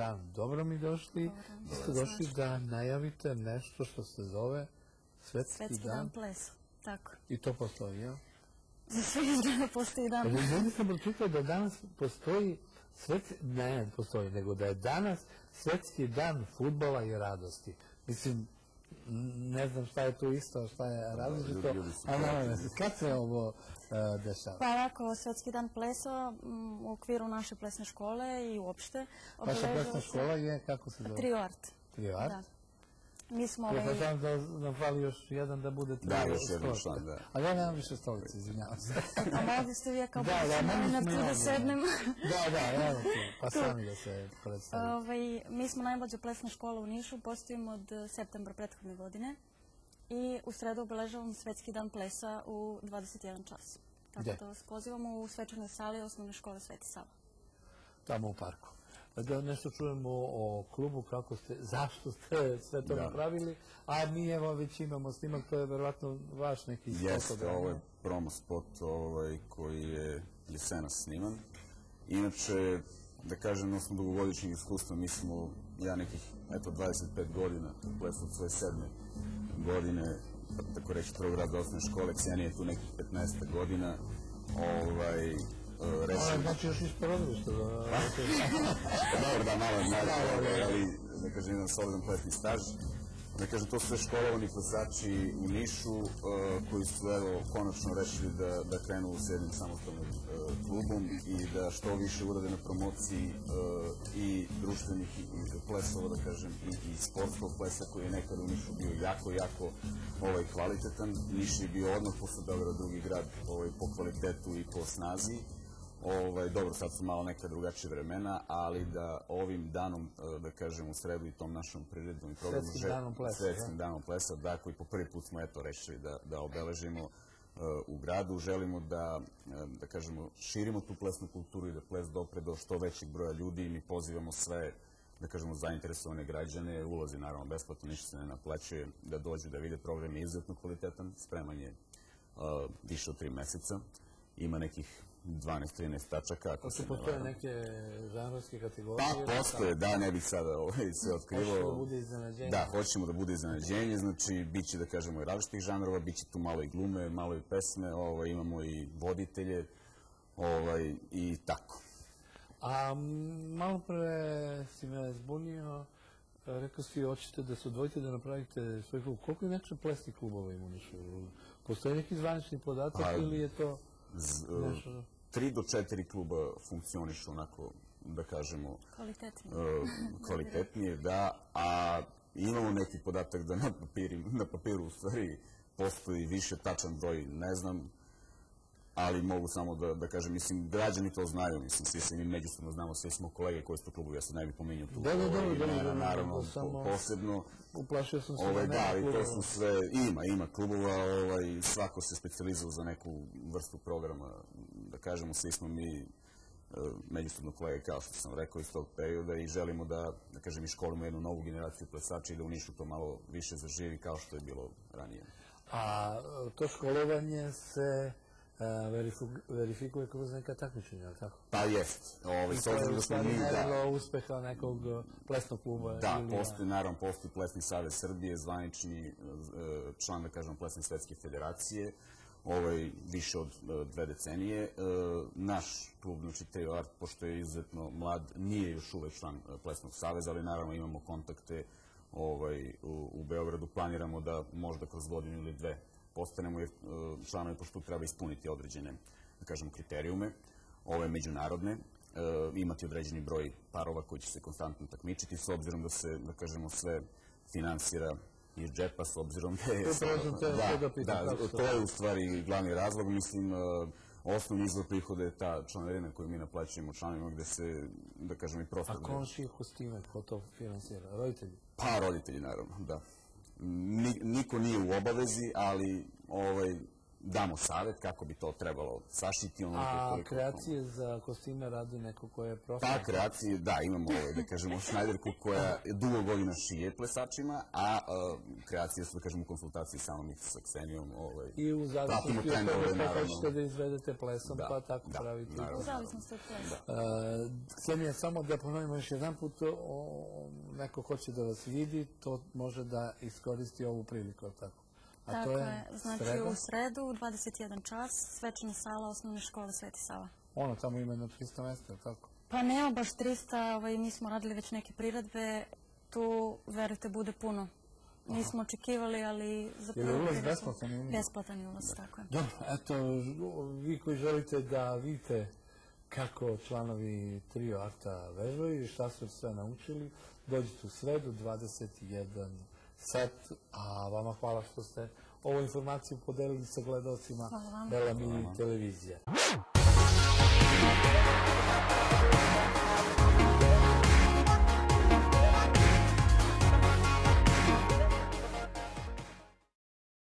dan, dobro mi došli. Vi ste došli da najavite nešto što se zove Svetski, Svetski dan plesa. Tako. I to postoji, jel? Za sve izgleda postoji dan. Ali ljudi sam pročitao da danas postoji svetski, ne, ne postoji, nego da je danas svetski dan futbola i radosti. Mislim, ne znam šta je tu isto, šta je različito, ali naravno, kad se ovo uh, dešava? Pa ovako, Svetski dan plesa m, u okviru naše plesne škole i uopšte Vaša plesna škola je, kako se zove? Trio Art. Trio Art? Da. Mi smo Ja ovaj, sam da nam fali još jedan da bude Da, još jedan član, da. Ali ja nemam više stolice, izvinjavam se. a mogli ste vi kao Da, da, na tu da da. sednem. da, da, evo tu, pa sami da se predstavite. Ovaj, mi smo najmlađa plesna škola u Nišu, postojimo od eh, septembra prethodne godine i u sredu obeležavamo Svetski dan plesa u 21 čas. Tako da vas pozivamo u svečanoj sali osnovne škole Sveti Sava. tamo u parku. Da nešto čujemo o klubu, kako ste, zašto ste sve to Da. napravili, a mi evo već imamo snimak, to je verovatno vaš neki spot Jeste, ovo je promo spot ovaj, koji je jesenas sniman. Inače, da kažem, na osnovu dugogodišnjeg iskustva, mi smo, ja nekih, eto, 25 godina, plesao od svoje sedme godine, tako reći, prvog rada osnovne škole, Ksenija je tu nekih 15 godina, ovaj, e, rešili, znači još niste što da... Dobro, da, malo, malo, ovaj, ali, da kažem, jedan solidan plesni staž. Da kažem, to su sve školovani plesači u Nišu, uh, koji su, evo, konačno rešili da, da krenu s jednim samostalnim uh, klubom i da što više urade na promociji uh, i društvenih i, plesova, da kažem, i, i sportskog plesa koji je nekada u Nišu bio jako, jako ovaj, kvalitetan. Niš je bio odmah posle Beograda drugi grad ovaj, po kvalitetu i po snazi. Ovaj, dobro, sad su malo neka drugačija vremena, ali da ovim danom, e, da kažem, u sredu i tom našom prirednom i programu... Svetskim danom plesa, Svetskim danom plesa, da, koji po prvi put smo eto rešili da, da obeležimo e, u gradu. Želimo da, e, da kažemo, širimo tu plesnu kulturu i da ples dopre do što većeg broja ljudi. I mi pozivamo sve da kažemo, zainteresovane građane, ulazi naravno besplatno, ništa se ne naplaćuje, da dođu da vide program je izuzetno kvalitetan, spreman je uh, više od tri meseca, ima nekih 12-13 tačaka, To se su postoje neke žanrovske kategorije. Pa, postoje, da, ne bih sada ovaj, sve Hoće da otkrivao. bude iznenađenje. Da, hoćemo da bude iznenađenje, znači bit će da kažemo i različitih žanrova, bit će tu malo i glume, malo i pesme, ovaj, imamo i voditelje, ovaj, i tako. A malo pre si me zbunio, rekao si hoćete da se odvojite da napravite svoj klub. Koliko je nekako plesnih klubova ima u Nišu? Postoji neki zvanični podatak Pa, ili je to Z, nešto... tri do četiri kluba funkcionišu onako, da kažemo, Kvalitetni. e, kvalitetnije, da, a imamo neki podatak da na, papiri, na papiru u stvari postoji više tačan broj, ne znam, ali mogu samo da, da kažem, mislim, građani to znaju, mislim, svi se mi međusobno znamo, svi smo kolege koji su u klubu, ja ne bih pominjao tu, Da, da, da, ovaj, da, da, imena, da, da, naravno, da, posebno, Uplašio sam se Ovaj, da da, nema ali to klubova. su sve, ima, ima klubova, ovaj, svako se specializuje za neku vrstu programa, da kažemo, svi smo mi e, međusobno kolege, kao što sam rekao, iz tog perioda i želimo da, da kažem, i školimo jednu novu generaciju plesača i da u Nišu to malo više zaživi kao što je bilo ranije. A to školovanje se verifikuje kroz neka takmičenja, ali tako? Pa jest, ovaj, s To je u da smo stvari mi, da, merilo uspeha nekog plesnog kluba. Da, postoji, naravno, postoji Plesni savez Srbije, zvanični e, član, da kažem, Plesne svetske federacije, ovaj, više od e, dve decenije. E, naš klub, znači Trio Art, pošto je izuzetno mlad, nije još uvek član Plesnog saveza, ali naravno imamo kontakte ovaj, u, u Beogradu. Planiramo da možda kroz godinu ili dve postanemo e, članovi, pošto tu treba ispuniti određene, da kažemo, kriterijume, ove međunarodne, e, imati određeni broj parova koji će se konstantno takmičiti, s obzirom da se, da kažemo, sve finansira iz džepa, s obzirom da je... Da da, to je u stvari glavni razlog, mislim, e, osnovni izvor prihoda je ta članarina koju mi naplaćujemo članovima gde se, da kažem, i prosto... A komšije kostime, ko to finansira? Roditelji? Pa, roditelji, naravno, da. Ni, niko nije u obavezi, ali ovaj, damo savjet kako bi to trebalo sašiti. Ono A koliko- kreacije za kostime radi neko ko je profesor? Pa kreacije, da, imamo ovaj, da kažemo, šnajderku koja dugo godina šije plesačima, a uh, kreacije su, da kažemo, u konsultaciji sa mnom i sa Ksenijom. Ovaj, I u zavisnosti od toga kako naravno. hoćete da izvedete plesom, Da, pa tako da, pravite. naravno. U zavisnosti od plesa. Uh, Ksenija, samo da ponovimo još jedan put, o, neko hoće da vas vidi, to može da iskoristi ovu priliku, tako? A Tako to je, znači sreda? u sredu, u 21 čas, svečana sala osnovne škole Sveti Sava. Ono, tamo ima jedno 300 mesta, tako? Pa nema baš 300, ovaj, mi smo radili već neke priredbe, tu, verujte, bude puno. Nismo očekivali, ali za Je li ulaz besplatan ili? Besplatan ulaz, tako je. Dobro, eto, vi koji želite da vidite kako članovi trio Arta vežbaju i šta su sve naučili, dođite u sredu, 21 sat, a vama hvala što ste ovu informaciju podelili sa gledalcima vam. Bela mi televizija.